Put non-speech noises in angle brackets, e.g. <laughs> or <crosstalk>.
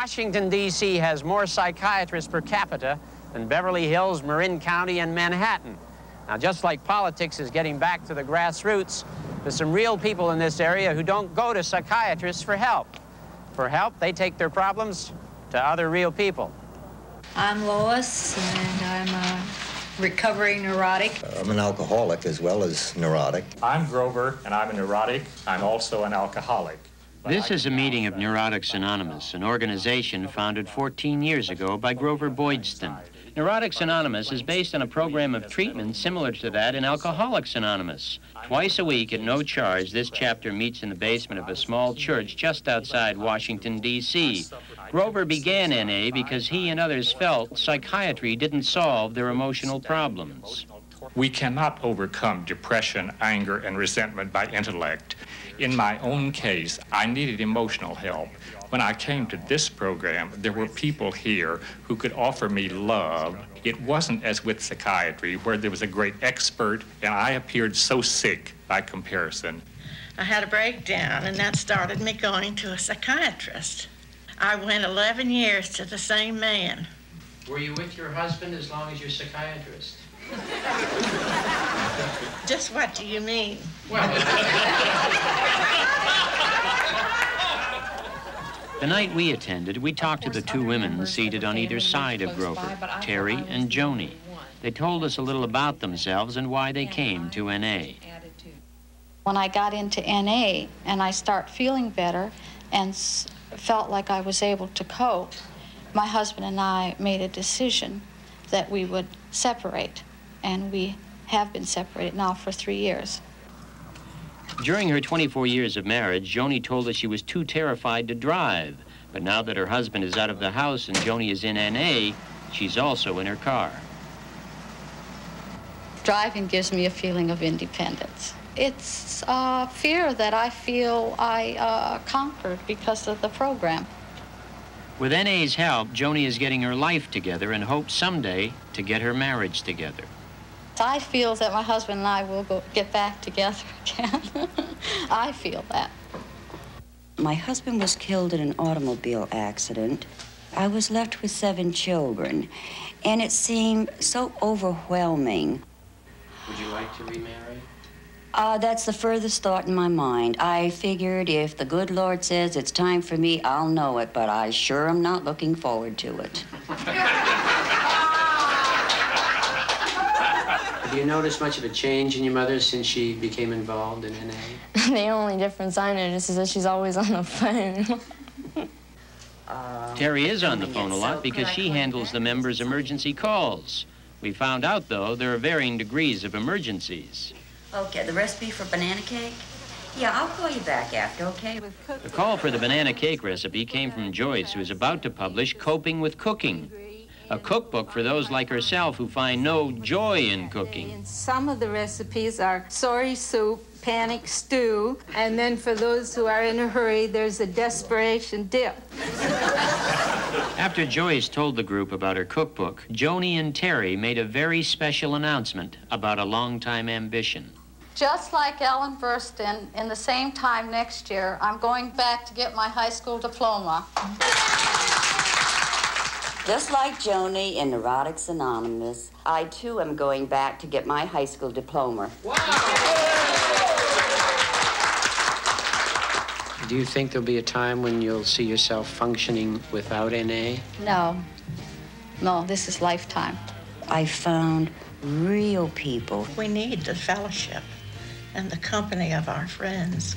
Washington, D.C. has more psychiatrists per capita than Beverly Hills, Marin County, and Manhattan. Now, just like politics is getting back to the grassroots, there's some real people in this area who don't go to psychiatrists for help. For help, they take their problems to other real people. I'm Lois, and I'm a recovering neurotic. I'm an alcoholic as well as neurotic. I'm Grover, and I'm a neurotic. I'm also an alcoholic. This is a meeting of Neurotics Anonymous, an organization founded 14 years ago by Grover Boydston. Neurotics Anonymous is based on a program of treatment similar to that in Alcoholics Anonymous. Twice a week at no charge, this chapter meets in the basement of a small church just outside Washington, D.C. Grover began NA because he and others felt psychiatry didn't solve their emotional problems. We cannot overcome depression, anger, and resentment by intellect. In my own case, I needed emotional help. When I came to this program, there were people here who could offer me love. It wasn't as with psychiatry, where there was a great expert, and I appeared so sick by comparison. I had a breakdown, and that started me going to a psychiatrist. I went 11 years to the same man. Were you with your husband as long as your psychiatrist? <laughs> Just what do you mean? Well, the night we attended, we talked to the two women seated on either side of Grover, Terry and Joni. They told us a little about themselves and why they came to NA. When I got into NA and I start feeling better and felt like I was able to cope, my husband and I made a decision that we would separate, and we have been separated now for three years. During her 24 years of marriage, Joni told us she was too terrified to drive. But now that her husband is out of the house and Joni is in NA, she's also in her car. Driving gives me a feeling of independence. It's a fear that I feel I uh, conquered because of the program. With NA's help, Joni is getting her life together and hopes someday to get her marriage together. I feel that my husband and I will go, get back together <laughs> again. I feel that. My husband was killed in an automobile accident. I was left with seven children, and it seemed so overwhelming. Would you like to remarry? Uh, that's the furthest thought in my mind. I figured if the good Lord says it's time for me, I'll know it, but I sure am not looking forward to it. <laughs> Have you noticed much of a change in your mother since she became involved in NA? <laughs> the only difference I notice is that she's always on the phone. uh, Terry is on the phone a lot because she handles the members' emergency calls. We found out, though, there are varying degrees of emergencies. Okay, the recipe for banana cake? Yeah, I'll call you back after, okay? The call for the banana cake recipe came from Joyce, who is about to publish Coping with Cooking a cookbook for those like herself who find no joy in cooking. And some of the recipes are sorry soup, panic stew, and then for those who are in a hurry, there's a desperation dip. <laughs> After Joyce told the group about her cookbook, Joni and Terry made a very special announcement about a longtime ambition. Just like Ellen Burstyn, in the same time next year, I'm going back to get my high school diploma. Just like Joni in Neurotics Anonymous, I too am going back to get my high school diploma. Wow. Do you think there'll be a time when you'll see yourself functioning without NA? No. No, this is lifetime. I found real people. We need the fellowship and the company of our friends.